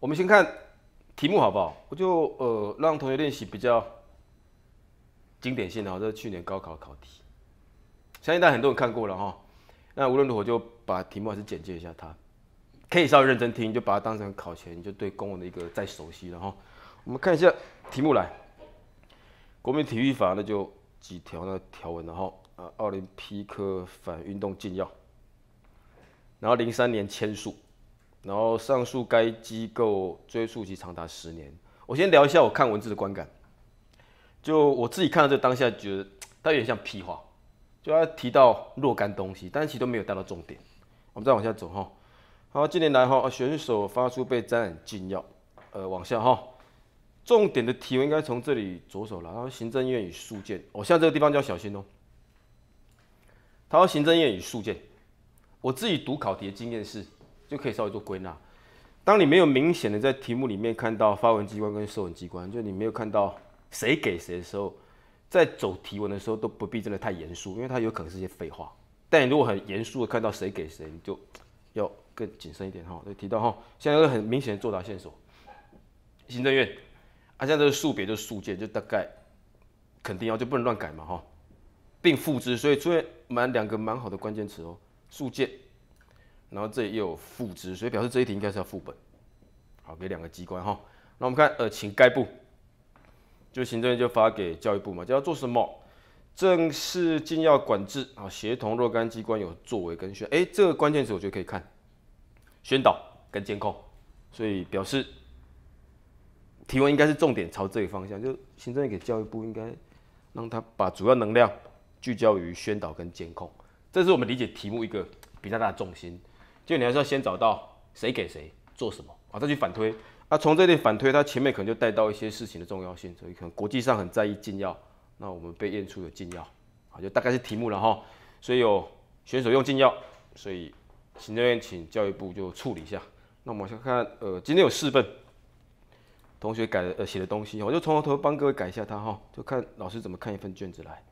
我们先看题目好不好？我就呃让同学练习比较经典性的，这是去年高考考题，相信大家很多人看过了哈。那无论如何，就把题目还是简介一下它，可以稍微认真听，就把它当成考前，就对公文的一个再熟悉了哈。我们看一下题目来，国民体育法那就几条那条文然后啊，奥林匹克反运动禁药，然后零三年签署，然后上述该机构追诉期长达十年。我先聊一下我看文字的观感，就我自己看到这当下觉得它有点像屁话。就他提到若干东西，但其实都没有带到重点。我们再往下走哈。好，近年来哈，选手发出被沾染禁药，呃，往下哈。重点的题文应该从这里着手了。然后行政院与诉件，哦，像这个地方就要小心哦。他说行政院与诉件，我自己读考题的经验是，就可以稍微做归纳。当你没有明显的在题目里面看到发文机关跟受文机关，就你没有看到谁给谁的时候。在走题文的时候都不必真的太严肃，因为它有可能是些废话。但你如果很严肃的看到谁给谁，你就要更谨慎一点哈。就提到哈，现在有很明显的作答线索，行政院啊，现在这个数别就是数件，就大概肯定要就不能乱改嘛哈，并复制，所以出现蛮两个蛮好的关键词哦，数件，然后这里又有复制，所以表示这一题应该是要副本。好，给两个机关哈。那我们看呃，请该部。就行政院就发给教育部嘛，叫要做什么？正式禁药管制啊，协同若干机关有作为跟宣，哎，这个关键词我觉得可以看，宣导跟监控，所以表示提问应该是重点朝这个方向，就行政院给教育部应该让他把主要能量聚焦于宣导跟监控，这是我们理解题目一个比较大的重心，就你还是要先找到谁给谁做什么啊，再去反推。那从这里反推，它前面可能就带到一些事情的重要性，所以可能国际上很在意禁药，那我们被验出有禁药，啊，就大概是题目了哈。所以有选手用禁药，所以行政院请教育部就处理一下。那我们先看，呃，今天有四份同学改呃写的东西，我就从头帮各位改一下它哈，就看老师怎么看一份卷子来。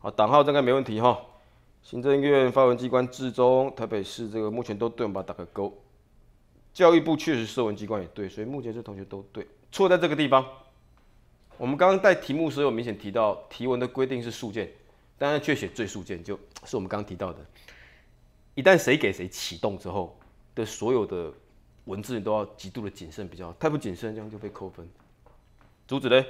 好，档号应该没问题哈。行政院发文机关至中，台北市这个目前都对，我们把它打个勾。教育部确实设文机关也对，所以目前这同学都对，错在这个地方。我们刚刚带题目时有明显提到题文的规定是数件，但是却写最数件，就是我们刚刚提到的，一旦谁给谁启动之后的所有的文字，你都要极度的谨慎，比较太不谨慎，这样就被扣分。主旨呢，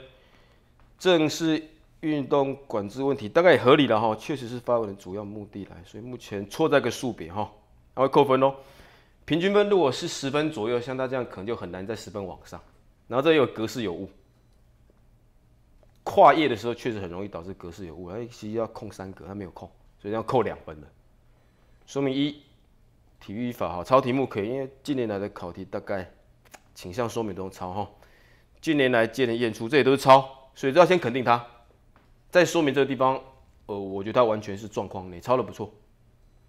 正是运动管制问题，大概也合理了哈，确实是发文的主要目的来，所以目前错在个数别哈，还会扣分哦。平均分如果是十分左右，像他这样可能就很难在十分往上。然后这有格式有误，跨页的时候确实很容易导致格式有误。哎，其实要空三格，他没有空，所以要扣两分的。说明一，体育法哈，抄题目可以，因为近年来的考题大概倾向说明都抄哈。近年来接连验出，这也都是抄，所以要先肯定他。在说明这个地方，呃，我觉得他完全是状况内抄的不错，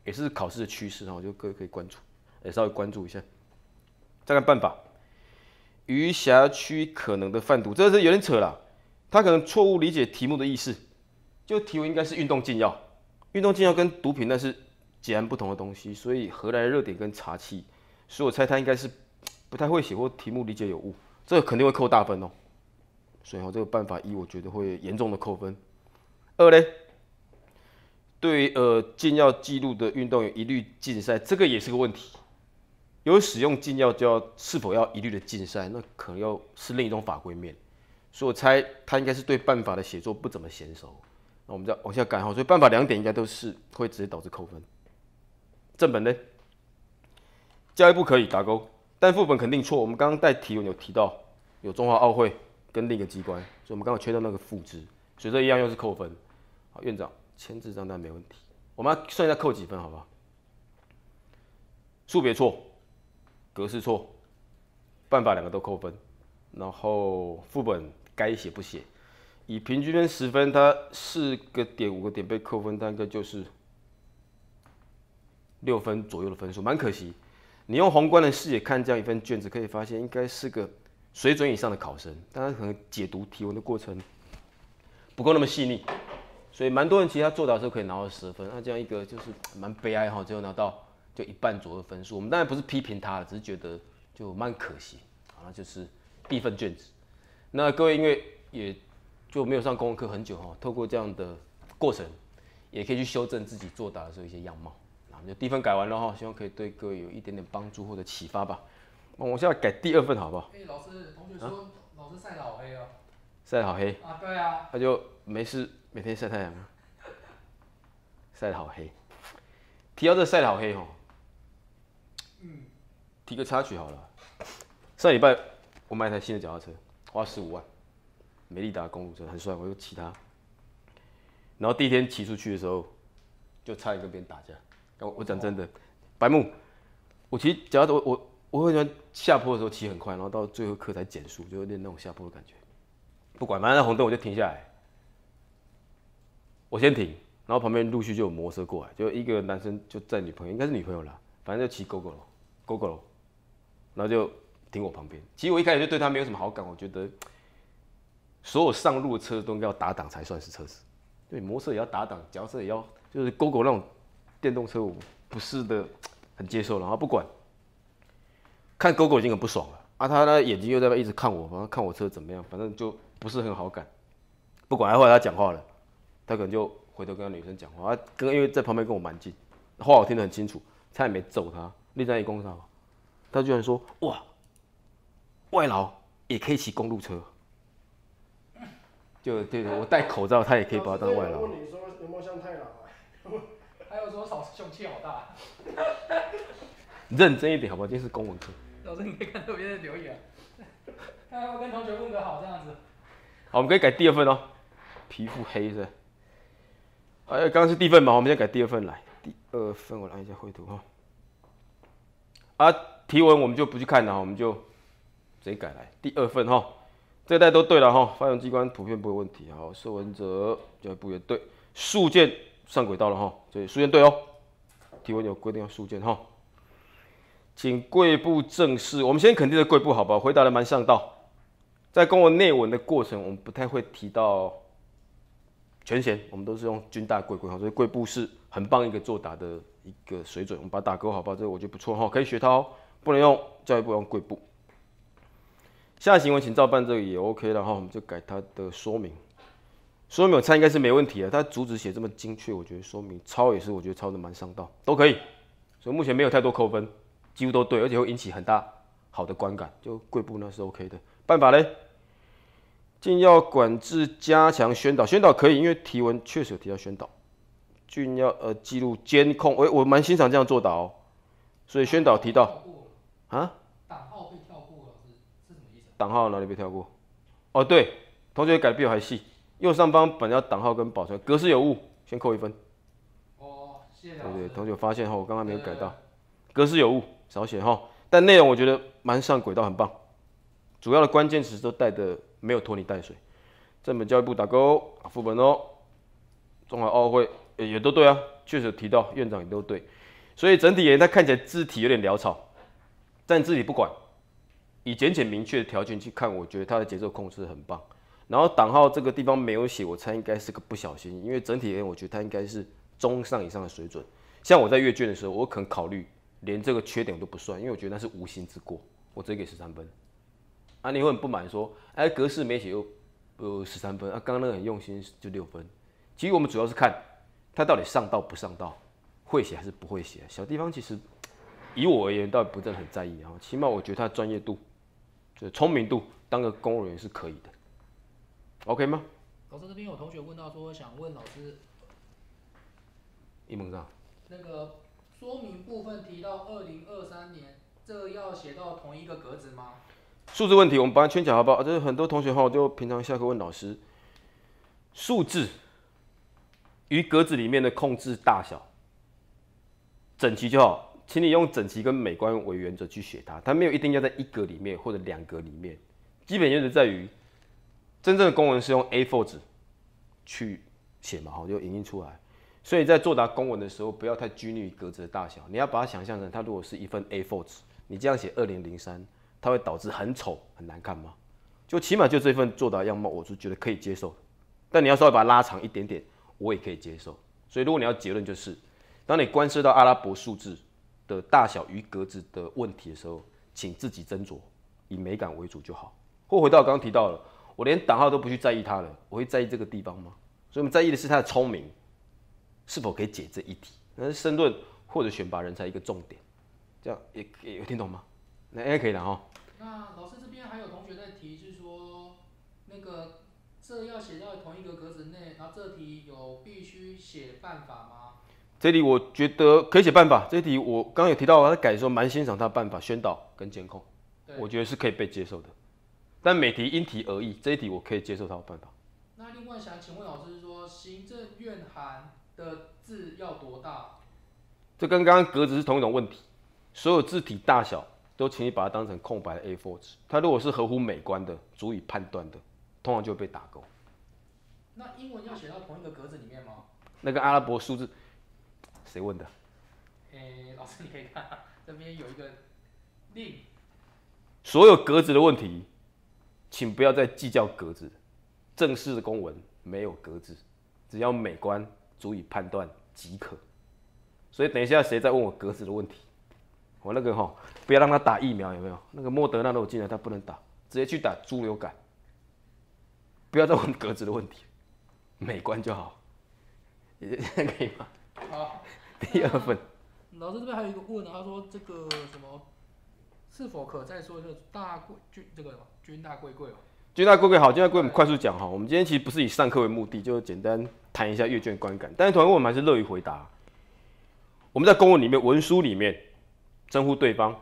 也是考试的趋势哈，我觉得各位可以关注。也稍微关注一下，再看办法。余辖区可能的贩毒，这是有点扯了。他可能错误理解题目的意思，就题目应该是运动禁药，运动禁药跟毒品那是截然不同的东西，所以何来热点跟茶气？所以我猜他应该是不太会写或题目理解有误，这个肯定会扣大分哦。所以哦，这个办法一，我觉得会严重的扣分。二嘞？对呃禁药记录的运动员一律禁赛，这个也是个问题。有使用禁药就要是否要一律的禁赛，那可能要是另一种法规面，所以我猜他应该是对办法的写作不怎么娴熟。那我们再往下改哈，所以办法两点应该都是会直接导致扣分。正本呢，教育部可以打勾，但副本肯定错。我们刚刚带题文有提到有中华奥会跟另一个机关，所以我们刚刚缺掉那个副职，所以这一样又是扣分。院长签字张单没问题，我们算一下扣几分，好不好？数别错。格式错，办法两个都扣分，然后副本该写不写，以平均分十分，它四个点五个点被扣分，大概就是六分左右的分数，蛮可惜。你用宏观的视野看这样一份卷子，可以发现应该是个水准以上的考生，但他可能解读题文的过程不够那么细腻，所以蛮多人其实他作答的时候可以拿到十分，那这样一个就是蛮悲哀哈，最后拿到。就一半左右分数，我们当然不是批评他了，只是觉得就蛮可惜。那就是第一份卷子。那各位因为也就没有上公文课很久哈，透过这样的过程，也可以去修正自己作答的时候一些样貌。那我们就第一份改完了哈，希望可以对各位有一点点帮助或者启发吧。那我现在改第二份好不好？哎，老师，同学说老师晒得好黑哦。晒得好黑啊，对啊。他就没事每天晒太阳，晒得好黑。提到这晒得好黑哈，嗯，提个插曲好了。上礼拜我买一台新的脚踏车，花十五万，美利达公路车很帅，我就骑它。然后第一天骑出去的时候，就差点跟别人打架。我我讲真的，白木，我骑脚踏车我我我很喜欢下坡的时候骑很快，然后到最后刻才减速，就有点那种下坡的感觉。不管，反正红灯我就停下来，我先停，然后旁边陆续就有摩托车过来，就一个男生就载女朋友，应该是女朋友啦，反正就骑 GO GO 喽，GO GO 喽，然后就。停我旁边，其实我一开始就对他没有什么好感。我觉得所有上路的车都应该要打档才算是车子，对，摩托车也要打档，脚车也要，就是 GO GO 那种电动车，我不是的很接受。然后不管，看 GO GO 已经很不爽了啊，他的眼睛又在那一直看我，反正看我车怎么样，反正就不是很好感。不管，后来他讲话了，他可能就回头跟那女生讲话，啊，跟因为在旁边跟我蛮近，话我听得很清楚，差点没揍他。立在一公上，他居然说哇。外劳也可以骑公路车，就对对，我戴口罩，他也可以把我当外劳。问你说有没有像太郎啊？还有说老师胸气好大。认真一点好不好？今天是公文课。老师，你可以看这边的留言。看要跟同学问个好，这样子。好，我们可以改第二份哦。皮肤黑是。哎，刚刚是第一份嘛，我们先改第二份来。第二份我来一下绘图哈。啊，题文我们就不去看了，我们就。直接改来第二份哈，这一代都对了哈，发言机关普遍不会问题。好，受文者教育部也对，数件上轨道了哈，所以数件对哦。提问有规定要数件哈，请贵部正式，我们先肯定的贵部好不好？回答的蛮上道，在公文内文的过程，我们不太会提到全衔，我们都是用军大贵贵哈，所以贵部是很棒一个作答的一个水准，我们把它打勾好吧？这个我觉得不错哈，可以学它哦，不能用教育部用贵部。下行为请照办，这个也 OK 了哈，我们就改它的说明。说明我猜应该是没问题的，它主旨写这么精确，我觉得说明抄也是，我觉得抄的蛮上道，都可以。所以目前没有太多扣分，几乎都对，而且会引起很大好的观感，就贵部那是 OK 的。办法嘞，禁药管制加强宣导，宣导可以，因为提文确实有提到宣导。禁药呃记录监控，我我蛮欣赏这样做的哦。所以宣导提到啊。档号被跳过了，是什么意思？档号哪里被跳过？哦，对，同学改的比我还细。右上方本要档号跟保存格式有误，先扣一分。哦，谢谢。对对，同学发现后，我刚刚没有改到，格式有误，少写哈。但内容我觉得蛮上轨道，很棒。主要的关键词都带的没有拖泥带水。正本教育部打勾，副本哦。中华奥运会也都对啊，确实提到院长也都对。所以整体而言，它看起来字体有点潦草，但字体不管。以简简明确的条件去看，我觉得它的节奏控制很棒。然后档号这个地方没有写，我猜应该是个不小心，因为整体而言，我觉得它应该是中上以上的水准。像我在阅卷的时候，我可能考虑连这个缺点都不算，因为我觉得那是无心之过，我直接给十三分。啊，你会很不满说，哎，格式没写又呃十三分啊，刚刚那个很用心就六分。其实我们主要是看他到底上道不上道，会写还是不会写。小地方其实以我而言倒不真的很在意啊，起码我觉得他的专业度。就聪明度当个公务员是可以的，OK 吗？老师这边有同学问到说，想问老师，一蒙上那个说明部分提到二零二三年，这要写到同一个格子吗？数字问题我们把它圈起来好不好？就是很多同学哈，就平常下课问老师，数字与格子里面的控制大小整齐就好。请你用整齐跟美观为原则去写它，它没有一定要在一格里面或者两格里面。基本原则在于，真正的公文是用 A4 纸去写嘛，好就影印出来。所以在作答公文的时候，不要太拘泥于格子的大小，你要把它想象成，它如果是一份 A4 纸，你这样写二零零三，它会导致很丑很难看吗？就起码就这份作答样貌，我是觉得可以接受。但你要稍微把它拉长一点点，我也可以接受。所以如果你要结论就是，当你关涉到阿拉伯数字。的大小与格子的问题的时候，请自己斟酌，以美感为主就好。或回到我刚刚提到了，我连档号都不去在意它了，我会在意这个地方吗？所以我们在意的是他的聪明是否可以解这一题，那是申论或者选拔人才一个重点。这样也也有听懂吗？那应该可以的哈。那老师这边还有同学在提，是说那个这要写到同一个格子内，然后这题有必须写办法吗？这题我觉得可以写办法。这题我刚刚有提到，他改的时候蛮欣赏他的办法，宣导跟监控，我觉得是可以被接受的。但每题因题而异，这一题我可以接受他的办法。那另外想请问老师说，行政院函的字要多大？这跟刚刚格子是同一种问题，所有字体大小都请你把它当成空白的 A4 纸。它如果是合乎美观的、足以判断的，通常就会被打勾。那英文要写到同一个格子里面吗？那个阿拉伯数字，谁问的？诶、老师你可以看这边有一个令，所有格子的问题，请不要再计较格子。正式的公文没有格子，只要美观足以判断即可。所以等一下谁再问我格子的问题，我那个哈不要让他打疫苗有没有？那个莫德纳的我进来他不能打，直接去打猪流感。不要再问格子的问题，美观就好，也可以吗？好，第二份。老师这边还有一个问，他说这个什么是否可再说一个大贵军这个军大贵贵哦？军大贵贵好，军大贵贵我们快速讲哈。我们今天其实不是以上课为目的，就简单谈一下阅卷观感。但是同学问我们还是乐于回答。我们在公文里面、文书里面称呼对方，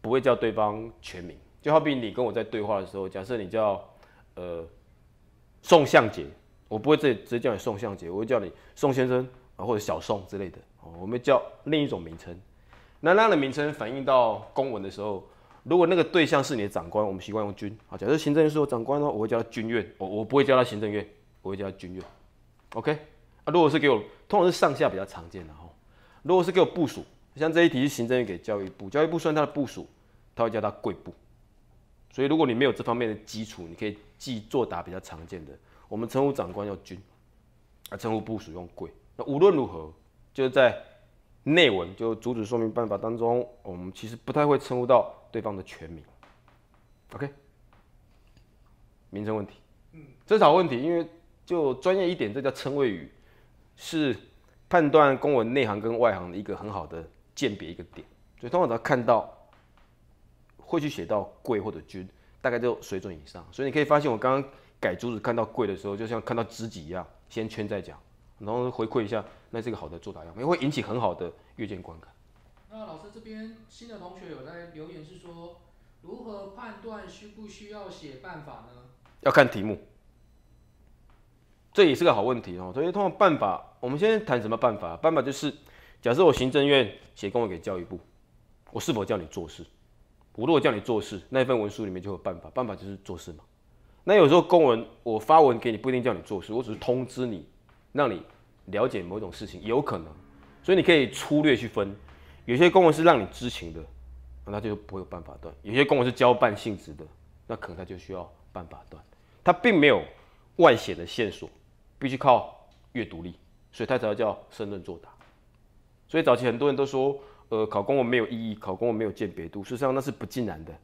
不会叫对方全名。就好比你跟我在对话的时候，假设你叫呃宋向杰，我不会直直接叫你宋向杰，我会叫你宋先生啊或者小宋之类的。哦，我们叫另一种名称。那那样的名称反映到公文的时候，如果那个对象是你的长官，我们习惯用军。好，假设行政院是我长官哦，我会叫他军院，我我不会叫他行政院，我会叫他军院。OK，啊，如果是给我，通常是上下比较常见的哈。如果是给我部署，像这一题是行政院给教育部，教育部算它的部署，他会叫他贵部。所以如果你没有这方面的基础，你可以记作答比较常见的，我们称呼长官要军，啊，称呼部署用贵。那无论如何，就是在内文就主旨说明办法当中，我们其实不太会称呼到对方的全名。OK，名称问题，嗯，这是好问题，因为就专业一点，这叫称谓语，是判断公文内行跟外行的一个很好的鉴别一个点。所以通常只要看到会去写到贵或者均，大概就水准以上。所以你可以发现，我刚刚改主旨看到贵的时候，就像看到知己一样，先圈再讲，然后回馈一下，那是一个好的作答样，也会引起很好的阅卷观感。那老师这边新的同学有在留言是说，如何判断需不需要写办法呢？要看题目，这也是个好问题哦。所以通过办法，我们先谈什么办法？办法就是，假设我行政院写公文给教育部，我是否叫你做事？我如果叫你做事，那一份文书里面就有办法，办法就是做事嘛。那有时候公文我发文给你，不一定叫你做事，我只是通知你，让你了解某种事情，有可能。所以你可以粗略去分，有些公文是让你知情的，那就不会有办法断；有些公文是交办性质的，那可能它就需要办法断。它并没有外显的线索，必须靠阅读力，所以它才要叫申论作答。所以早期很多人都说，呃，考公文没有意义，考公文没有鉴别度，事实上那是不尽然的。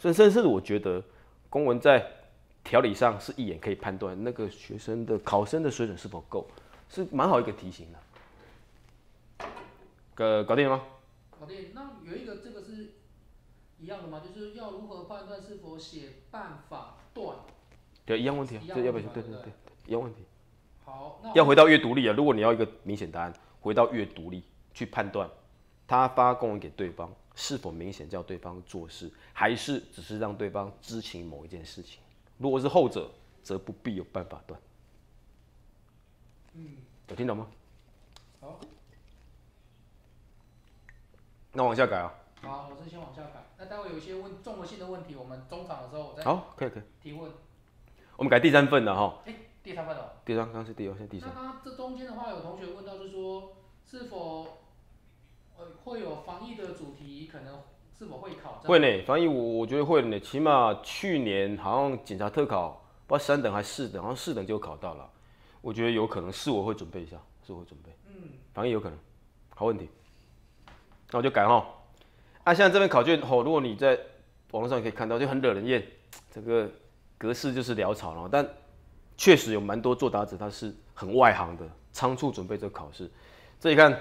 甚甚至我觉得公文在条理上是一眼可以判断那个学生的考生的水准是否够，是蛮好一个题型的。搞搞定了吗？搞定，那有一个这个是一样的吗？就是要如何判断是否写办法断？对，一样问题啊，一样这要不问题嘛对对对对，一样问题。好，那要回到阅读力啊！如果你要一个明显答案，回到阅读力去判断，他发公文给对方是否明显叫对方做事，还是只是让对方知情某一件事情。如果是后者，则不必有办法断。嗯，有听懂吗？好，那往下改啊。好，老师先往下改。那待会有一些问综合性的问题，我们中场的时候我再好，可以可以。提问。我们改第三份了哈。哎，第三份了。第三，刚刚是第二，现在第三。那刚刚这中间的话，有同学问到，就是说是否呃会有防疫的主题，可能是否会考？会呢，防疫我我觉得会呢，起码去年好像警察特考，不知道三等还是四等，好像四等就考到了。我觉得有可能是我会准备一下，是我会准备。嗯，防疫有可能，好问题，那我就改哈。啊，像这边考卷吼，如果你在网络上可以看到，就很惹人厌。这个格式就是潦草了，但确实有蛮多作答者他是很外行的，仓促准备这个考试。这一看，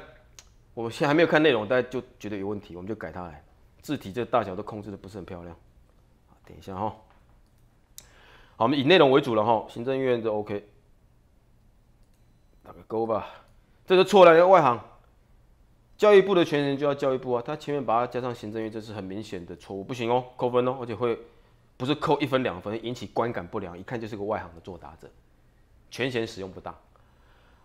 我现在还没有看内容，大家就觉得有问题，我们就改它来。字体这大小都控制的不是很漂亮。等一下哈。好，我们以内容为主了哈。行政院就 OK，打个勾吧。这个错了，要外行。教育部的全人就要教育部啊，他前面把它加上行政院，这是很明显的错误，不行哦，扣分哦，而且会不是扣一分两分，引起观感不良，一看就是个外行的作答者，权限使用不当。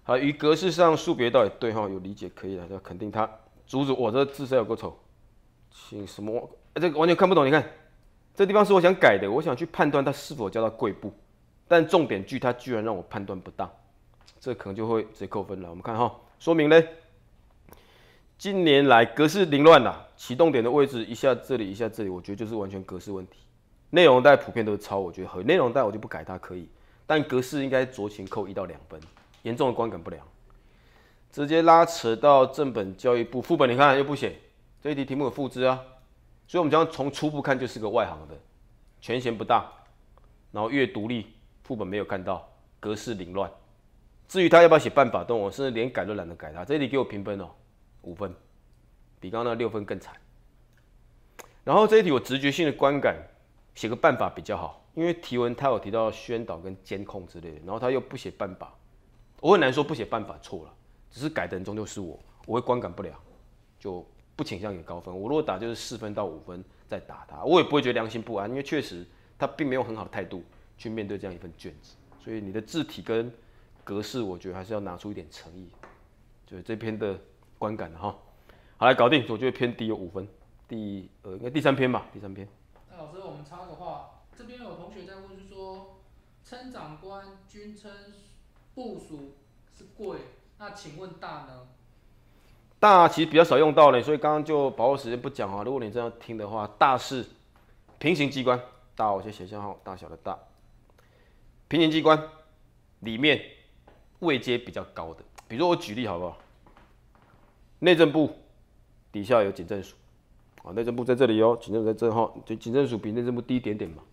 好，与格式上数别倒也对哈，有理解可以了，要肯定他。主旨，我这字色有够丑，请什么？这个完全看不懂，你看。这地方是我想改的，我想去判断它是否叫到贵部，但重点句它居然让我判断不当，这可能就会直接扣分了。我们看哈，说明呢，近年来格式凌乱啦，启动点的位置一下这里一下这里，我觉得就是完全格式问题。内容带普遍都是抄，我觉得和内容带我就不改它可以，但格式应该酌情扣一到两分，严重的观感不良。直接拉扯到正本教育部副本，你看又不写，这一题题目有复制啊。所以，我们将从初步看就是个外行的，权限不大，然后越独立，副本没有看到，格式凌乱。至于他要不要写办法动，我甚至连改都懒得改他。这里给我评分哦，五分，比刚刚那六分更惨。然后这一题我直觉性的观感，写个办法比较好，因为题文他有提到宣导跟监控之类的，然后他又不写办法，我很难说不写办法错了，只是改的人终究是我，我会观感不了，就。不倾向给高分，我如果打就是四分到五分再打他，我也不会觉得良心不安，因为确实他并没有很好的态度去面对这样一份卷子，所以你的字体跟格式，我觉得还是要拿出一点诚意，就是这篇的观感的哈。好，来搞定，我觉得偏低有五分，第呃应该第三篇吧，第三篇。那老师，我们插个话，这边有同学在问，是说称长官均称部署是贵，那请问大呢？大其实比较少用到嘞，所以刚刚就把握时间不讲啊。如果你这样听的话，大是平行机关，大我先写下哈，大小的大。平行机关里面位阶比较高的，比如我举例好不好？内政部底下有警政署，啊，内政部在这里哦，警政署在这哈，就警政署比内政部低一点点嘛。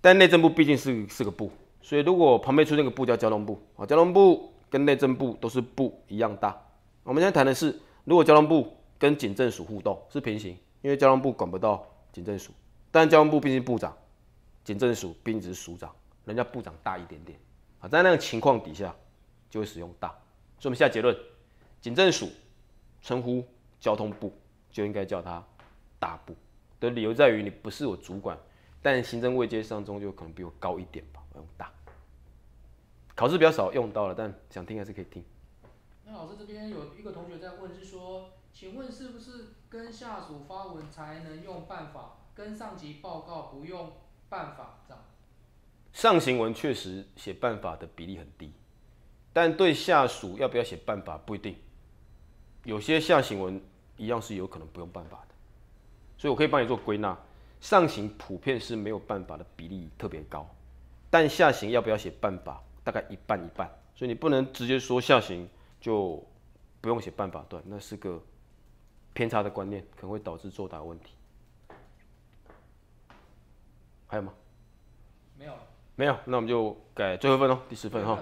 但内政部毕竟是是个部，所以如果旁边出现个部叫交通部，啊，交通部跟内政部都是部一样大。我们现在谈的是，如果交通部跟警政署互动是平行，因为交通部管不到警政署，但交通部毕竟部长，警政署毕竟只是署长，人家部长大一点点。啊，在那个情况底下就会使用大，所以我们下结论，警政署称呼交通部就应该叫他大部。的理由在于你不是我主管，但行政位阶上中就可能比我高一点吧，用大。考试比较少用到了，但想听还是可以听。那老师这边有一个同学在问，是说，请问是不是跟下属发文才能用办法，跟上级报告不用办法这样？上行文确实写办法的比例很低，但对下属要不要写办法不一定，有些下行文一样是有可能不用办法的，所以我可以帮你做归纳，上行普遍是没有办法的比例特别高，但下行要不要写半法，大概一半一半，所以你不能直接说下行。就不用写半法段，那是个偏差的观念，可能会导致作答问题。还有吗？没有。没有，那我们就改最后一份哦，第十份哈。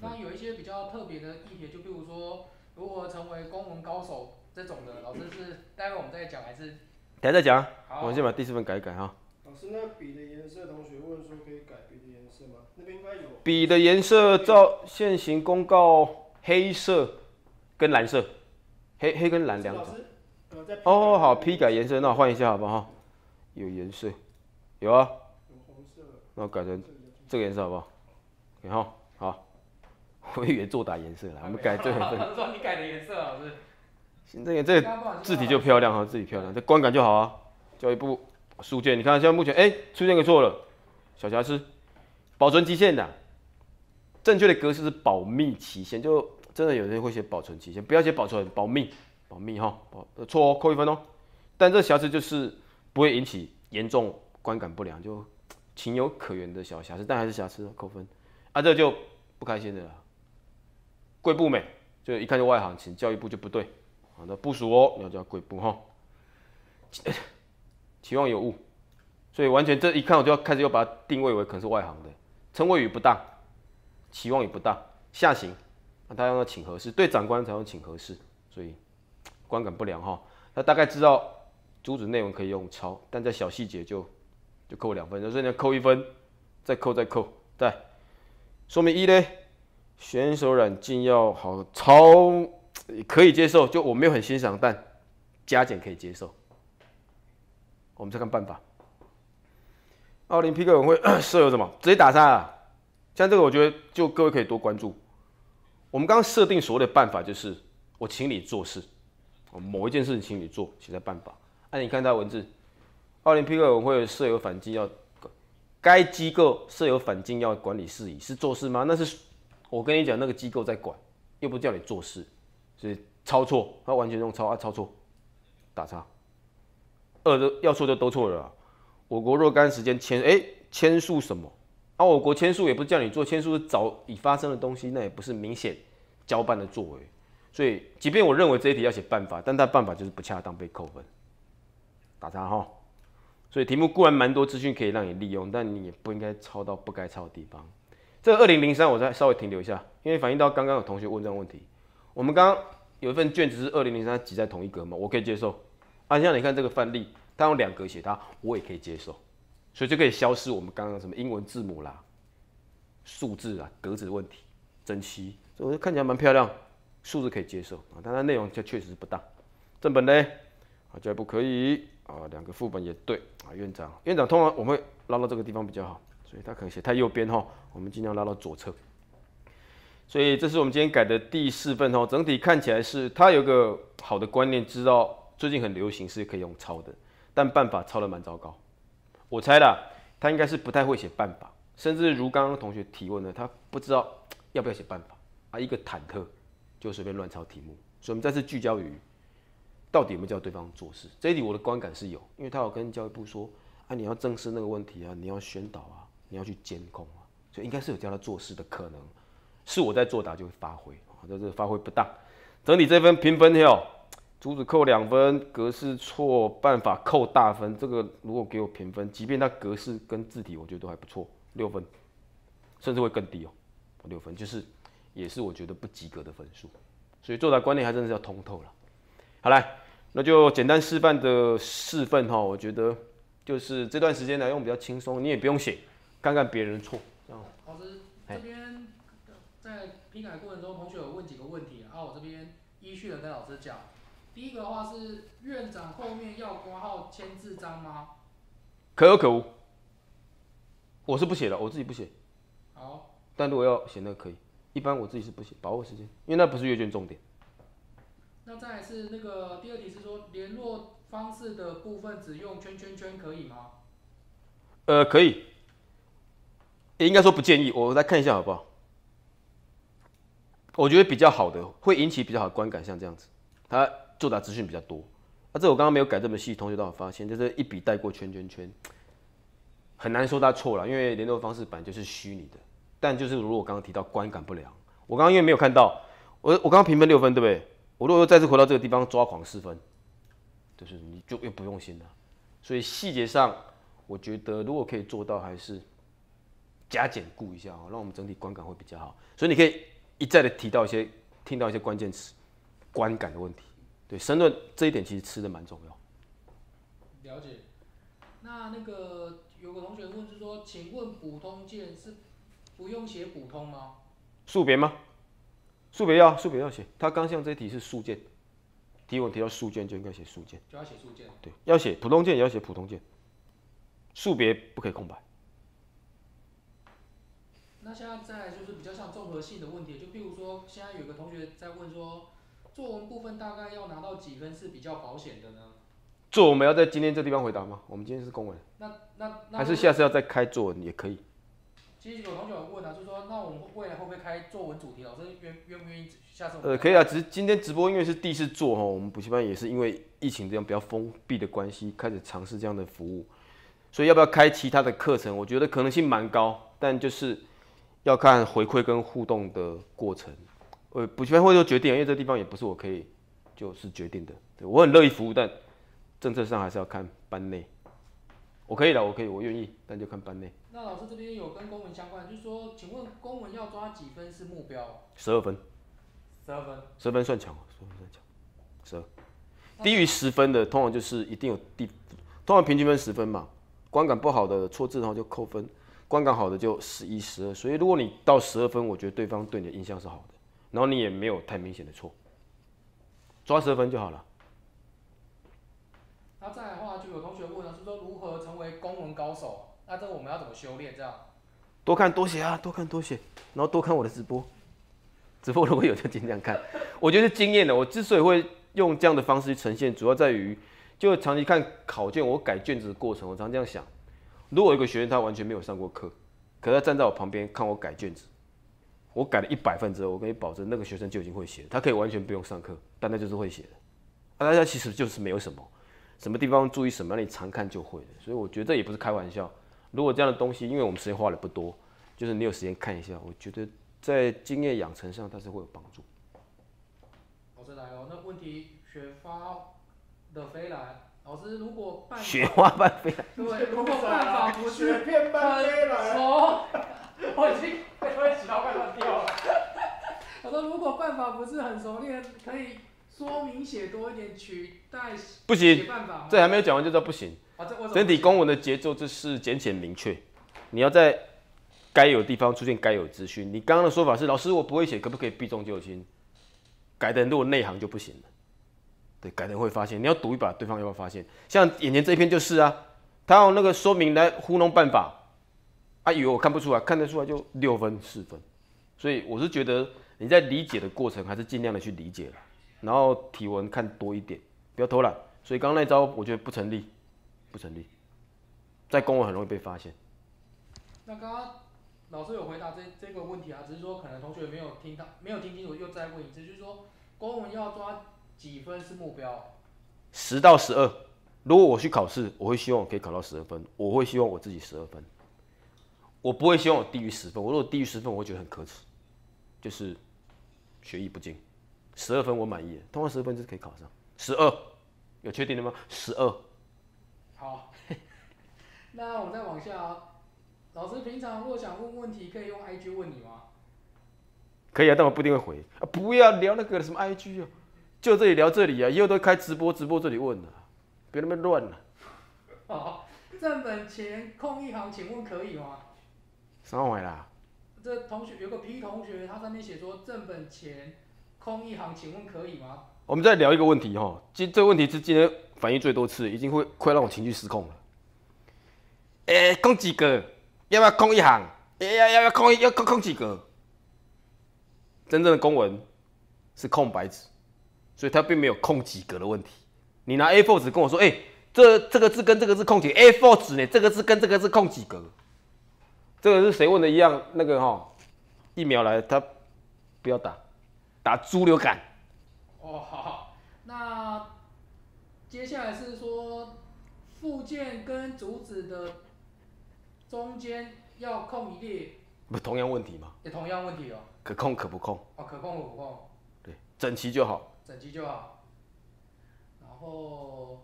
那有一些比较特别的议题，就比如说如何成为公文高手这种的，老师是待会我们再讲还是？等下再讲。好。我们先把第四份改一改哈。老师，那笔的颜色，同学问说可以改笔的颜色吗？那边应该有。笔的颜色照现行公告。黑色跟蓝色，黑黑跟蓝两种。哦，好批改颜色，那我换一下好不好？有颜色，有啊。有红色。那我改成这个颜色好不好？你好，好。我以为做打颜色了，我们改这个。说你改的颜色老师。行，这个这字体就漂亮哈，字体漂亮，这观感就好啊。教育部书件，你看现在目前哎出现个错了，小瑕疵，保存期限的。正确的格式是保密期限，就真的有人会写保存期限，不要写保存，保密，保密哈，保错哦，扣一分哦。但这瑕疵就是不会引起严重观感不良，就情有可原的小瑕疵，但还是瑕疵，扣分。啊，这就不开心的了。贵部美，就一看就外行，请教育部就不对。好的，部署哦，你要叫贵部哈。期望有误，所以完全这一看我就要开始又把它定位为可能是外行的，称谓语不当，期望语不当，下行，那他要请合适，对长官才用请合适，所以观感不良哈。他大概知道主旨内容可以用抄，但在小细节就就扣两分，所以呢扣一分，再扣再扣，再说明一呢，选手软禁要好抄可以接受，就我没有很欣赏，但加减可以接受。我们再看办法。奥林匹克委员会 设有什么？直接打叉啊！像这个，我觉得就各位可以多关注。我们刚刚设定所谓的办法，就是我请你做事，某一件事情请你做，写在办法。那你看它文字，奥林匹克委员会设有反禁要，该机构设有反禁要管理事宜，是做事吗？那是我跟你讲，那个机构在管，又不叫你做事，所以抄错，他完全用抄啊，抄错，打叉。二的要错就都错了。我国若干时间签，哎，签署什么？啊，我国签署也不是叫你做，签署是早已发生的东西，那也不是明显交办的作为。所以，即便我认为这一题要写办法，但他办法就是不恰当，被扣分，打叉哈。所以题目固然蛮多资讯可以让你利用，但你也不应该抄到不该抄的地方。这二零零三，我再稍微停留一下，因为反映到刚刚有同学问这个问题。我们刚刚有一份卷子是二零零三挤在同一格嘛，我可以接受。啊，像你看这个范例。他用两格写它，我也可以接受，所以就可以消失我们刚刚什么英文字母啦、数字啊、格子的问题。整齐，所以看起来蛮漂亮，数字可以接受啊，但它内容就确实不当。正本呢，啊，教育部可以啊，两个副本也对啊。院长，院长通常我们会拉到这个地方比较好，所以他可能写太右边哈，我们尽量拉到左侧。所以这是我们今天改的第四份哦，整体看起来是他有个好的观念，知道最近很流行是可以用抄的。但办法抄的蛮糟糕，我猜啦，他应该是不太会写办法，甚至如刚刚同学提问的，他不知道要不要写办法啊，一个忐忑就随便乱抄题目。所以我们再次聚焦于到底有没有叫对方做事。这一题我的观感是有，因为他有跟教育部说啊，你要正视那个问题啊，你要宣导啊，你要去监控啊，所以应该是有叫他做事的可能。是我在作答就会发挥啊，但是发挥不当。整体这份评分哟。主旨扣两分，格式错，办法扣大分。这个如果给我评分，即便它格式跟字体，我觉得都还不错，六分，甚至会更低哦，六分就是也是我觉得不及格的分数。所以作答观念还真的是要通透了。好来，那就简单示范的四份哈，我觉得就是这段时间来用比较轻松，你也不用写，看看别人错。老师这边在批改过程中，同学有问几个问题啊，我这边依序的跟老师讲。第一个的话是院长后面要挂号签字章吗？可有可无。我是不写的，我自己不写。好。但如果要写，那个可以。一般我自己是不写，把握时间，因为那不是阅卷重点。那再是那个第二题是说联络方式的部分只用圈圈圈可以吗？呃，可以。应该说不建议，我来看一下好不好？我觉得比较好的，会引起比较好的观感，像这样子，它。作答资讯比较多，啊，这我刚刚没有改这么细，同学都有发现，就是一笔带过圈圈圈，很难说他错了，因为联络方式本来就是虚拟的，但就是如果我刚刚提到观感不良，我刚刚因为没有看到，我我刚刚评分六分对不对？我如果又再次回到这个地方抓狂四分，就是你就又不用心了，所以细节上我觉得如果可以做到，还是加减顾一下啊，让我们整体观感会比较好。所以你可以一再的提到一些，听到一些关键词，观感的问题。对申论这一点其实吃的蛮重要。了解。那那个有个同学问是说，请问普通件是不用写普通吗？数别吗？数别要，数别要写。他刚像这题是数件，提问提到数件就应该写数件。就要写数件。对，要写普通件也要写普通件。数别不可以空白。那现在再就是比较像综合性的问题，就譬如说，现在有个同学在问说。作文部分大概要拿到几分是比较保险的呢？作文我们要在今天这地方回答吗？我们今天是公文。那那那还是下次要再开作文也可以。其实有同学问啊，就说那我们未来会不会开作文主题？老师愿愿不愿意下次？呃，可以啊，只是今天直播因为是第一次做哈，我们补习班也是因为疫情这样比较封闭的关系，开始尝试这样的服务。所以要不要开其他的课程？我觉得可能性蛮高，但就是要看回馈跟互动的过程。呃，补习班会做决定，因为这地方也不是我可以就是决定的。对我很乐意服务，但政策上还是要看班内。我可以了，我可以，我愿意，但就看班内那老师这边有跟公文相关，就是说，请问公文要抓几分是目标？十二分，十二分。十分算强，十分算强，十二。低于十分的，通常就是一定有低，通常平均分十分嘛。观感不好的错字的话就扣分，观感好的就十一、十二。所以如果你到十二分，我觉得对方对你的印象是好的，然后你也没有太明显的错，抓十分就好了。那再来的话，就有同学问了，是说如何成为公文高手？那这个我们要怎么修炼？这样？多看多写啊，多看多写，然后多看我的直播，直播如果有就尽量看。我觉得是经验的，我之所以会用这样的方式去呈现，主要在于就长期看考卷，我改卷子的过程，我常这样想：如果有一个学员他完全没有上过课，可他站在我旁边看我改卷子，我改了一百份之后，我可以保证，那个学生就已经会写了，他可以完全不用上课，但他就是会写的。啊，大家其实就是没有什么，什么地方注意什么，你常看就会的。所以我觉得这也不是开玩笑。如果这样的东西，因为我们时间花的不多，就是你有时间看一下，我觉得在经验养成上它是会有帮助。老师来哦，那问题雪花的飞来，老师如果办雪花般飞来，对，如果办法不是雪片般飞来，哦，我已经被会洗到快乱掉了。我说如果办法不是很熟练，可以说明写多一点，取代不行写办法？这还没有讲完就知道不行。整体公文的节奏就是简简明确，你要在该有的地方出现该有资讯。你刚刚的说法是，老师我不会写，可不可以避重就轻？改的人如果内行就不行了。对，改的人会发现，你要赌一把，对方要不要发现？像眼前这一篇就是啊，他用那个说明来糊弄办法，啊，以为我看不出来，看得出来就六分四分。所以我是觉得你在理解的过程还是尽量的去理解了，然后体文看多一点，不要偷懒。所以刚刚那招我觉得不成立，不成立，在公文很容易被发现。那刚刚老师有回答这这个问题啊，只是说可能同学没有听到，没有听清楚，又再问一次，就是说公文要抓几分是目标？十到十二，如果我去考试，我会希望我可以考到十二分，我会希望我自己十二分，我不会希望我低于十分。我如果低于十分，我会觉得很可耻，就是学艺不精。十二分我满意了，通常十二分就是可以考上。十二，有确定的吗？十二，好，那我们再往下啊。老师平常如果想问问题，可以用 IG 问你吗？可以啊，但我不一定会回啊。不要聊那个什么 IG 啊，就这里聊这里啊，以后都开直播，直播这里问啊，别那么乱了、好，正本钱空一行，请问可以吗？啥玩意啦？这同学有个 P 同学，他上面写说正本钱空一行，请问可以吗？我们再聊一个问题哈，今这个问题是今天反映最多次，已经会快让我情绪失控了。诶、空几个？要不要空一行？诶、要要不要空一要空空几个？真正的公文是空白纸，所以它并没有空几格的问题。你拿 A4 纸跟我说，诶、这这个字跟这个字空几？A4 纸呢？这个字跟这个字空几格？这个是谁问的一样？那个哈，疫苗来，他不要打，打猪流感。哦，好好，那接下来是说附件跟竹子的中间要空一列，不同样问题吗？也同样问题哦。可控可不控，哦，可控可不控，对，整齐就好。整齐就好。然后，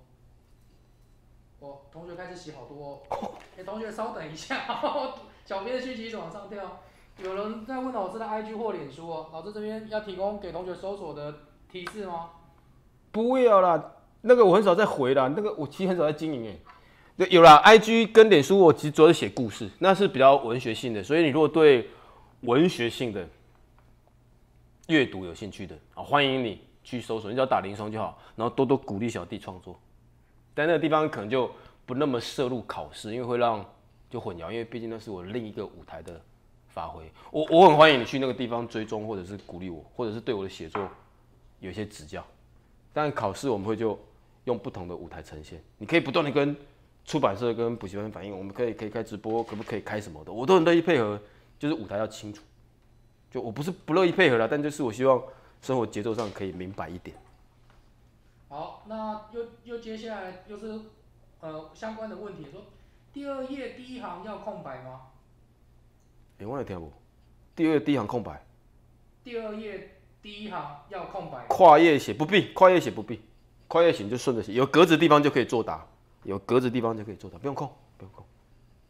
我同学开始洗好多、哦。哎、同学稍等一下，小编的讯息一直往上跳。有人在问老师的 IG 或脸书哦，老师这边要提供给同学搜索的提示吗？不要啦，那个我很少在回啦，那个我其实很少在经营诶。对，有啦，IG 跟脸书我其实主要是写故事，那是比较文学性的，所以你如果对文学性的阅读有兴趣的，啊，欢迎你去搜索，你只要打铃声就好，然后多多鼓励小弟创作。但那个地方可能就不那么涉入考试，因为会让就混淆，因为毕竟那是我另一个舞台的发挥。我我很欢迎你去那个地方追踪，或者是鼓励我，或者是对我的写作有一些指教。但考试我们会就用不同的舞台呈现，你可以不断的跟出版社跟补习班反映，我们可以可以开直播，可不可以开什么的，我都很乐意配合，就是舞台要清楚。就我不是不乐意配合了，但就是我希望生活节奏上可以明白一点。好，那又又接下来又是呃相关的问题，说第二页第一行要空白吗？诶、我有听无？第二第一行空白，第二页第一行要空白？跨页写不必，跨页写不必，跨页写就顺着写，有格子地方就可以作答，有格子地方就可以作答，不用空，不用空。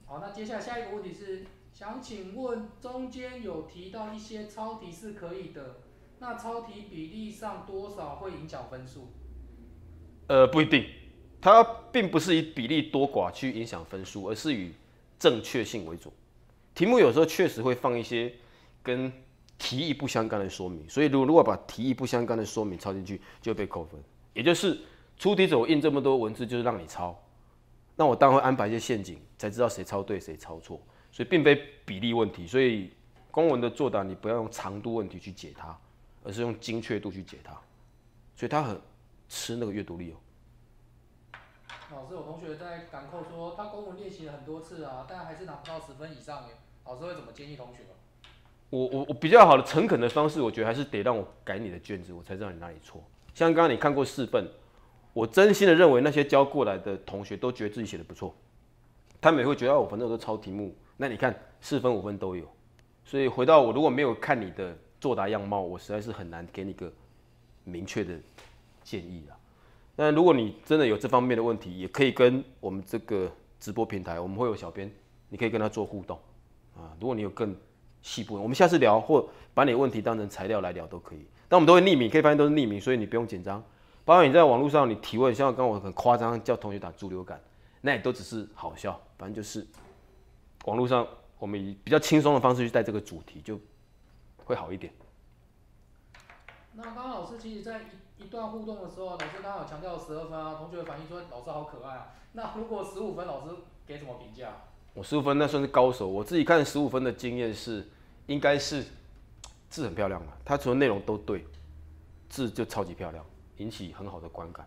好，那接下来下一个问题是，想请问中间有提到一些抄题是可以的，那抄题比例上多少会影响分数？呃，不一定，它并不是以比例多寡去影响分数，而是以正确性为主。题目有时候确实会放一些跟题意不相干的说明，所以如如果把题意不相干的说明抄进去，就会被扣分。也就是出题者印这么多文字，就是让你抄，那我当然会安排一些陷阱，才知道谁抄对谁抄错。所以并非比例问题，所以公文的作答你不要用长度问题去解它，而是用精确度去解它。所以它很吃那个阅读力哦。老师，有同学在赶扣说他公文练习了很多次啊，但还是拿不到十分以上耶。老师会怎么建议同学？我我我比较好的诚恳的方式，我觉得还是得让我改你的卷子，我才知道你哪里错。像刚刚你看过四份，我真心的认为那些交过来的同学都觉得自己写的不错，他们也会觉得，我反正我都抄题目。那你看四分五分都有，所以回到我如果没有看你的作答样貌，我实在是很难给你个明确的建议啊。那如果你真的有这方面的问题，也可以跟我们这个直播平台，我们会有小编，你可以跟他做互动啊。如果你有更细部，我们下次聊，或把你的问题当成材料来聊都可以。但我们都会匿名，可以发现都是匿名，所以你不用紧张。包括你在网络上你提问，像刚刚我很夸张叫同学打猪流感，那也都只是好笑，反正就是网络上我们以比较轻松的方式去带这个主题，就会好一点。那刚刚老师其实在一段互动的时候，老师刚刚有强调十二分啊，同学反映说老师好可爱啊。那如果十五分，老师给什么评价？我十五分那算是高手，我自己看十五分的经验是，应该是字很漂亮嘛，它除了内容都对，字就超级漂亮，引起很好的观感。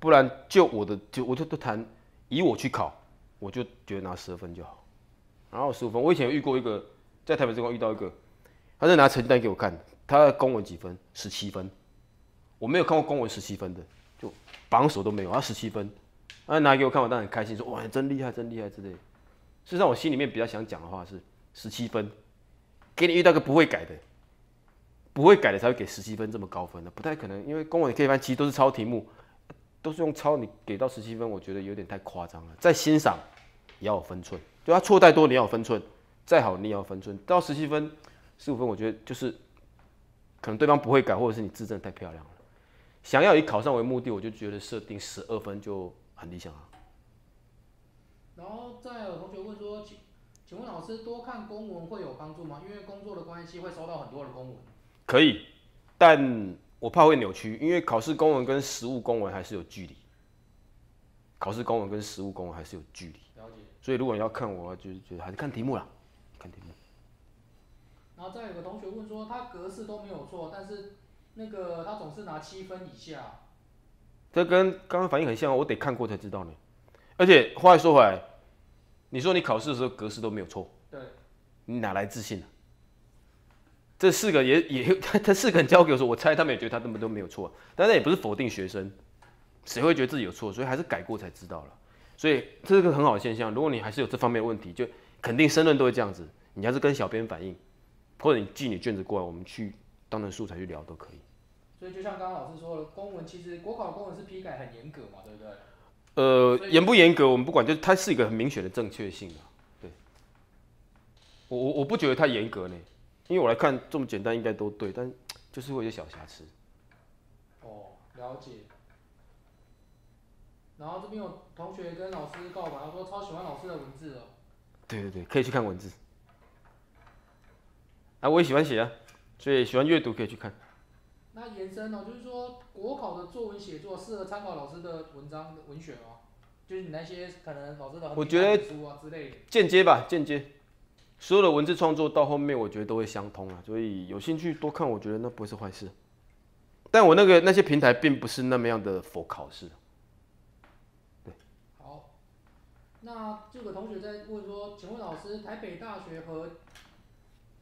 不然就我的就我就都谈，以我去考，我就觉得拿十二分就好。然后十五分，我以前遇过一个，在台北这块遇到一个，他在拿成绩单给我看，他的公文几分？十七分。我没有看过公文十七分的，就榜首都没有，他十七分，他拿给我看，我当然很开心，说哇真厉害，真厉害之类的。事实上，我心里面比较想讲的话是十七分，给你遇到个不会改的，不会改的才会给十七分这么高分的，不太可能，因为公文可以翻，其实都是抄题目，都是用抄，你给到十七分，我觉得有点太夸张了。在欣赏也要有分寸，就他错太多你要有分寸，再好你也要分寸。到十七分、十五分，我觉得就是可能对方不会改，或者是你字真的太漂亮了。想要以考上为目的，我就觉得设定十二分就很理想啊。然后再有同学问说，请请问老师多看公文会有帮助吗？因为工作的关系会收到很多的公文。可以，但我怕会扭曲，因为考试公文跟实务公文还是有距离。考试公文跟实务公文还是有距离，了解。所以如果你要看我，就是觉得还是看题目啦，看题目。然后再有个同学问说，他格式都没有错，但是那个他总是拿七分以下。这跟刚刚反应很像，我得看过才知道呢。而且话又说回来，你说你考试的时候格式都没有错，对，你哪来自信啊？这四个也也他 他四个人交给我说，我猜他们也觉得他根本都没有错，但那也不是否定学生，谁会觉得自己有错？所以还是改过才知道了。所以这是个很好的现象。如果你还是有这方面的问题，就肯定申论都会这样子，你要是跟小编反映，或者你寄你卷子过来，我们去当成素材去聊都可以。所以就像刚刚老师说的，公文其实国考公文是批改很严格嘛，对不对？呃，严不严格我们不管，就是它是一个很明显的正确性啊。对，我我我不觉得太严格呢，因为我来看这么简单应该都对，但就是会有些小瑕疵。哦，了解。然后这边有同学跟老师告白，他说超喜欢老师的文字哦。对对对，可以去看文字。啊，我也喜欢写啊，所以喜欢阅读可以去看。那延伸哦，就是说国考的作文写作适合参考老师的文章文选哦？就是你那些可能老师的我觉得书啊之类的。间接吧，间接。所有的文字创作到后面，我觉得都会相通啊，所以有兴趣多看，我觉得那不会是坏事。但我那个那些平台并不是那么样的佛考试。对好，那这个同学在问说，请问老师，台北大学和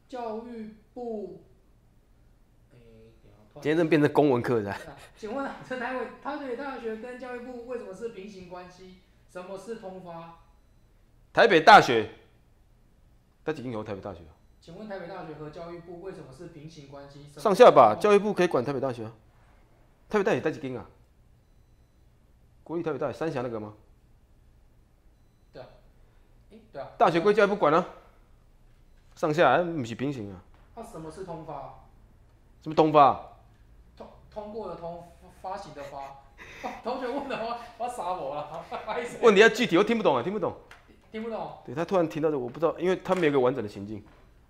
教育部，今天真变成公文课了。啊请问这，台北台北大学跟教育部为什么是平行关系？什么是通发？台北大学，在几经有台北大学啊？请问台北大学和教育部为什么是平行关系？上下吧，教育部可以管台北大学啊。台北大学带几间啊？国立台北大学三峡那个吗？对啊。对啊。大学归教育部管啊，上下来不是平行啊，那、什么是通发？什么通发？通通过的通，发行的发。同学问的话，我傻我了。问题要具体，我听不懂啊，听不懂。听不懂。对他突然听到这，我不知道，因为他没有个完整的情境。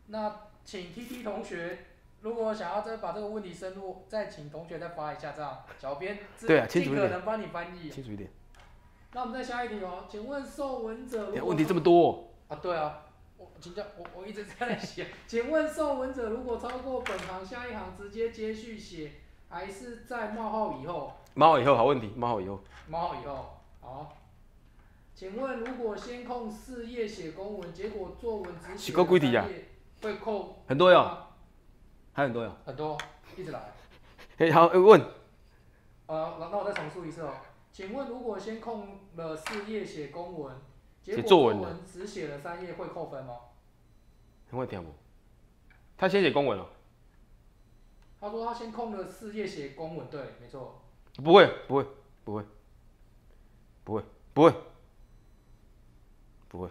那请 T T 同学，如果想要再把这个问题深入，再请同学再发一下，这样小编自对啊清楚一点尽可能帮你翻译。清楚一点。那我们再下一题哦，请问受文者问题这么多、哦，啊，对啊，我请教我我一直在写，请问受文者如果超过本行下一行直接接续写，还是在冒号以后？冒号以后好问题，冒号以后，冒号以后，好。请问如果先空四页写公文，结果作文只写是够几题啊三页，会扣很多哟，还很多哟。很多，一直来。哎，好，呃问，呃，那那我再重述一次哦。请问如果先空了四页写公文，结果作作文只写了三页，会扣分吗？很会听不？他先写公文了、他说他先空了四页写公文，对，没错。不会，不会，不会，不会，不会，不会。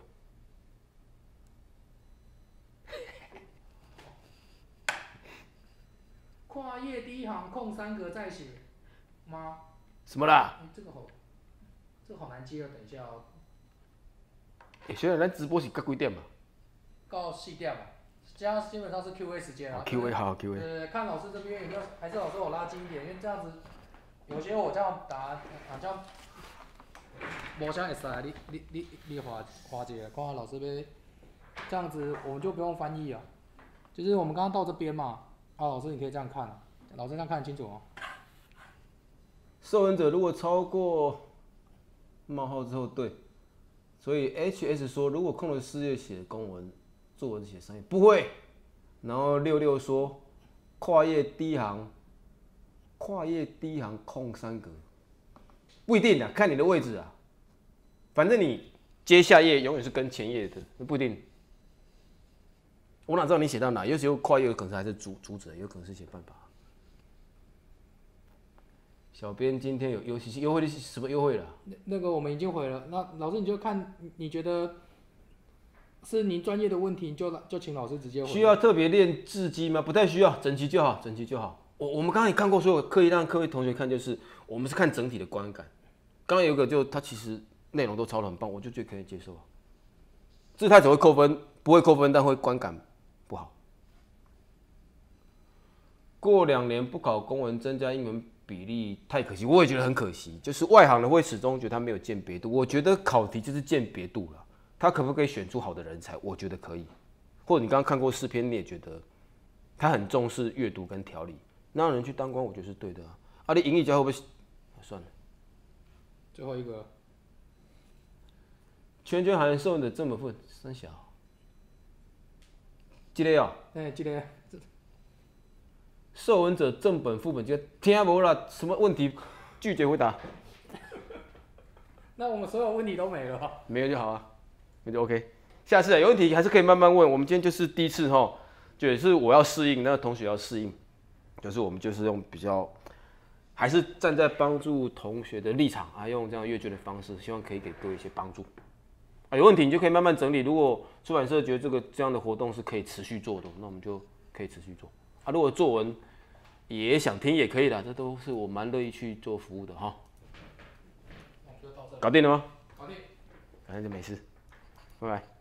跨页第一行空三格再写吗？什么啦？哎、这个好，这个好难接啊。等一下哦，欸、虽然咱直播是隔几点嘛？到四点嘛，现在基本上是 Q A 时间啊。啊，Q A 好，Q 对 A。对对，看老师这边有没有，还是老师我拉近一点，因为这样子，有些我这样答，啊这样，无啥会使，你你你你划划一个，看看老师要，这样子我们就不用翻译啊，就是我们刚刚到这边嘛，啊老师你可以这样看，老师这样看得清楚哦。受文者如果超过冒号之后对，所以 H S 说如果空了四页写公文，作文写三页不会。然后六六说跨页第一行，跨页第一行空三格，不一定的，看你的位置啊。反正你接下页永远是跟前页的，不一定。我哪知道你写到哪？有时候跨页有可能还是主主旨，有可能是写办法。小编今天有优惠优惠的什么优惠了？那那个我们已经回了，那老师你就看你觉得是您专业的问题，就就请老师直接回。需要特别练字迹吗？不太需要，整齐就好，整齐就好。我我们刚刚也看过，所有刻意让各位同学看，就是我们是看整体的观感。刚刚有一个就他其实内容都抄的很棒，我就觉得可以接受啊。字太只会扣分，不会扣分，但会观感不好。过两年不考公文，增加英文比例太可惜，我也觉得很可惜。就是外行的会始终觉得他没有鉴别度，我觉得考题就是鉴别度了。他可不可以选出好的人才？我觉得可以。或者你刚刚看过四篇，你也觉得他很重视阅读跟条理，那让人去当官，我觉得是对的啊。啊，你赢一家会不会？算了，最后一个，圈圈含受的正本分三小，记得哦。哎，记得受文者正本副本，就听无啦，什么问题拒绝回答，那我们所有问题都没了。没有就好啊，那就 OK。下次啊有问题还是可以慢慢问，我们今天就是第一次哈，就也是我要适应，那个同学要适应，就是我们就是用比较，还是站在帮助同学的立场啊，用这样阅卷的方式，希望可以给各位一些帮助。啊，有问题你就可以慢慢整理。如果出版社觉得这个这样的活动是可以持续做的，那我们就可以持续做。啊，如果作文也想听也可以的，这都是我蛮乐意去做服务的哈。搞定了吗？搞定。反正就没事，拜拜。